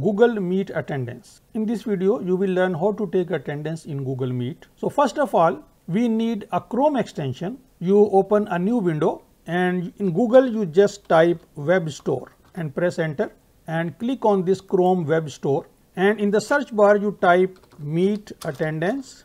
Google Meet attendance. In this video, you will learn how to take attendance in Google Meet. So first of all, we need a Chrome extension. You open a new window and in Google you just type web store and press enter and click on this Chrome web store and in the search bar you type meet attendance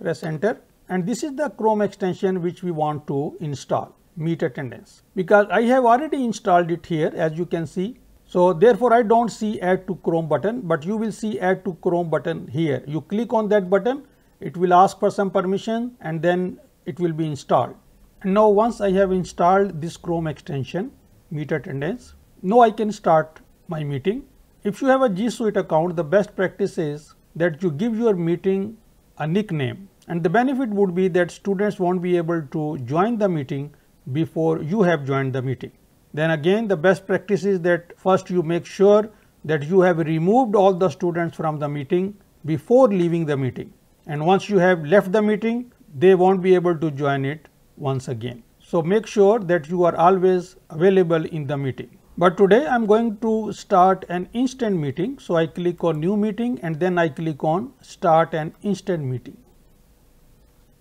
press enter and this is the Chrome extension which we want to install meet attendance because I have already installed it here as you can see so therefore I don't see add to Chrome button but you will see add to Chrome button here. You click on that button it will ask for some permission and then it will be installed. And now once I have installed this Chrome extension meet attendance now I can start my meeting. If you have a G Suite account the best practice is that you give your meeting a nickname. And the benefit would be that students won't be able to join the meeting before you have joined the meeting. Then again the best practice is that first you make sure that you have removed all the students from the meeting before leaving the meeting and once you have left the meeting they won't be able to join it once again. So make sure that you are always available in the meeting. But today I am going to start an instant meeting. So I click on new meeting and then I click on start an instant meeting.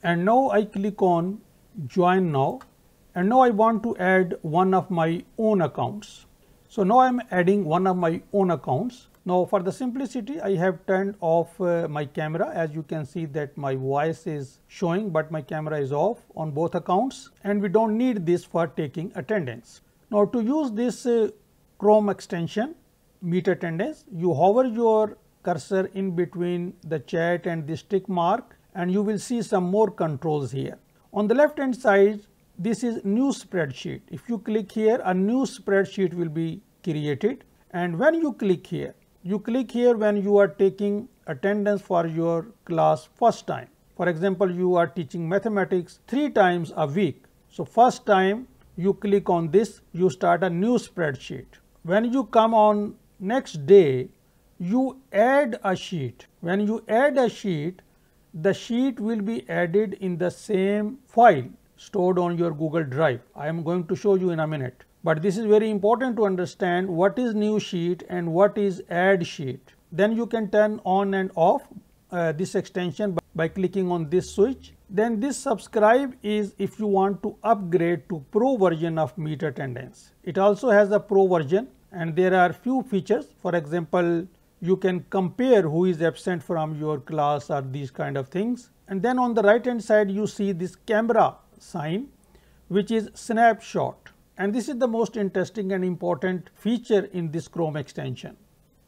And now I click on join now and now I want to add one of my own accounts. So now I am adding one of my own accounts. Now for the simplicity I have turned off uh, my camera as you can see that my voice is showing but my camera is off on both accounts and we don't need this for taking attendance. Now to use this uh, Chrome extension meet attendance you hover your cursor in between the chat and the tick mark and you will see some more controls here. On the left hand side this is new spreadsheet. If you click here a new spreadsheet will be created and when you click here you click here when you are taking attendance for your class first time. For example, you are teaching mathematics three times a week. So first time you click on this you start a new spreadsheet. When you come on next day you add a sheet. When you add a sheet the sheet will be added in the same file stored on your Google Drive. I am going to show you in a minute. But this is very important to understand what is new sheet and what is add sheet. Then you can turn on and off uh, this extension by, clicking on this switch. Then this subscribe is if you want to upgrade to pro version of Meet Attendance. It also has a pro version and there are few features. For example, you can compare who is absent from your class or these kind of things. And then on the right hand side you see this camera sign which is snapshot and this is the most interesting and important feature in this Chrome extension.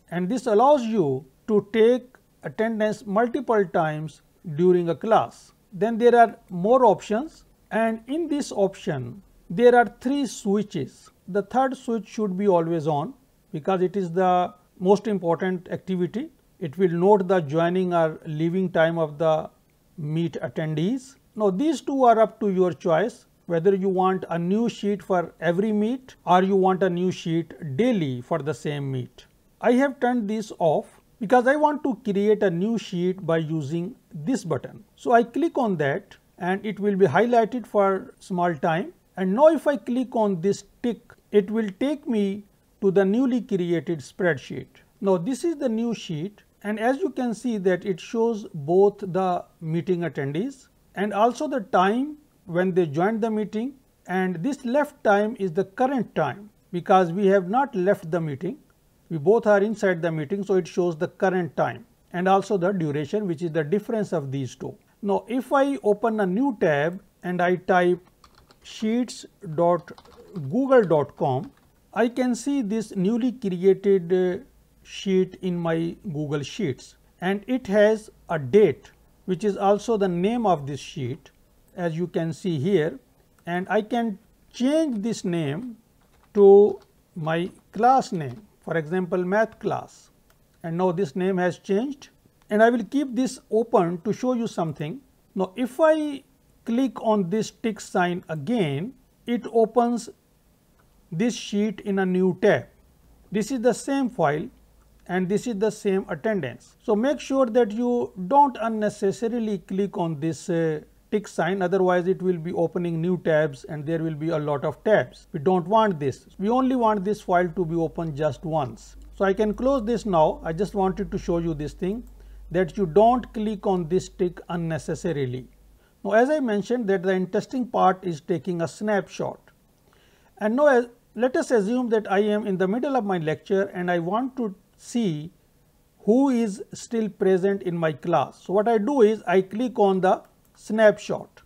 And this allows you to take attendance multiple times during a class. Then there are more options and in this option there are three switches. The third switch should be always on because it is the most important activity. It will note the joining or leaving time of the meet attendees. Now these two are up to your choice whether you want a new sheet for every meet or you want a new sheet daily for the same meet. I have turned this off because I want to create a new sheet by using this button. So I click on that and it will be highlighted for small time and now if I click on this tick it will take me to the newly created spreadsheet. Now this is the new sheet and as you can see that it shows both the meeting attendees and also the time when they joined the meeting and this left time is the current time because we have not left the meeting. We both are inside the meeting so it shows the current time and also the duration which is the difference of these two. Now if I open a new tab and I type sheets.google.com I can see this newly created uh, sheet in my Google Sheets and it has a date which is also the name of this sheet as you can see here and I can change this name to my class name for example math class and now this name has changed and I will keep this open to show you something. Now if I click on this tick sign again it opens this sheet in a new tab. This is the same file and this is the same attendance. So make sure that you don't unnecessarily click on this uh, tick sign otherwise it will be opening new tabs and there will be a lot of tabs. We don't want this. We only want this file to be open just once. So I can close this now. I just wanted to show you this thing that you don't click on this tick unnecessarily. Now as I mentioned that the interesting part is taking a snapshot. And now let us assume that I am in the middle of my lecture and I want to see who is still present in my class. So what I do is I click on the snapshot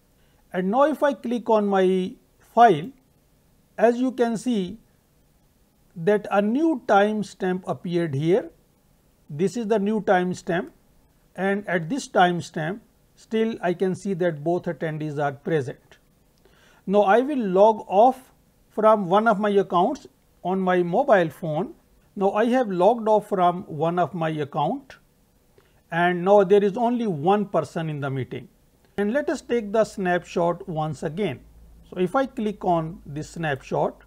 and now if I click on my file as you can see that a new timestamp appeared here. This is the new timestamp and at this timestamp still I can see that both attendees are present. Now I will log off from one of my accounts on my mobile phone. Now I have logged off from one of my account and now there is only one person in the meeting. And let us take the snapshot once again. So if I click on this snapshot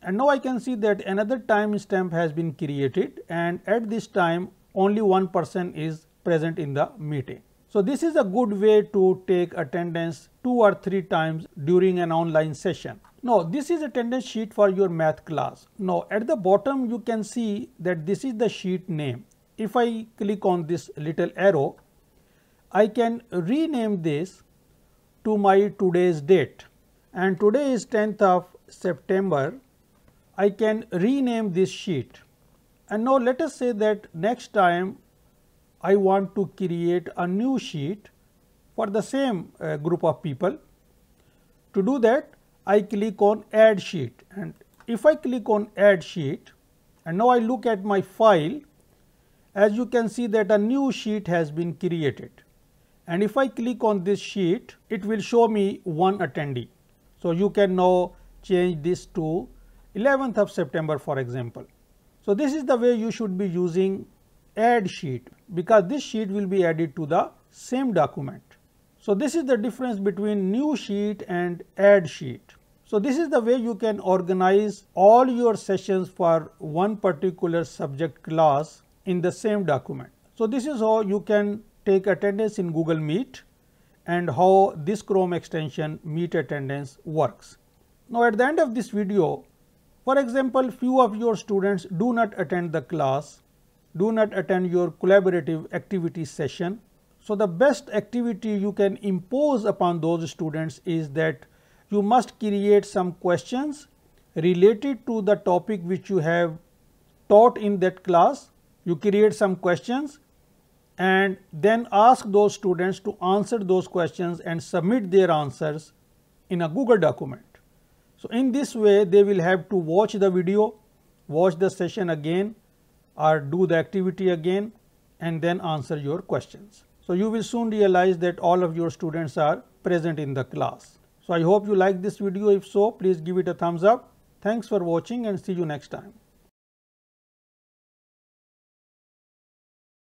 and now I can see that another timestamp has been created and at this time only one person is present in the meeting. So this is a good way to take attendance two or three times during an online session. Now this is a attendance sheet for your math class. Now at the bottom you can see that this is the sheet name. If I click on this little arrow, I can rename this to my today's date and today is 10th of September, I can rename this sheet. And now let us say that next time I want to create a new sheet for the same uh, group of people. To do that, I click on add sheet and if I click on add sheet and now I look at my file, as you can see that a new sheet has been created. And if I click on this sheet, it will show me one attendee. So, you can now change this to 11th of September for example. So, this is the way you should be using add sheet because this sheet will be added to the same document. So, this is the difference between new sheet and add sheet. So, this is the way you can organize all your sessions for one particular subject class in the same document. So, this is how you can take attendance in Google Meet and how this Chrome extension Meet Attendance works. Now at the end of this video, for example, few of your students do not attend the class, do not attend your collaborative activity session. So the best activity you can impose upon those students is that you must create some questions related to the topic which you have taught in that class. You create some questions and then ask those students to answer those questions and submit their answers in a Google document. So, in this way they will have to watch the video, watch the session again or do the activity again and then answer your questions. So, you will soon realize that all of your students are present in the class. So, I hope you like this video. If so, please give it a thumbs up. Thanks for watching and see you next time.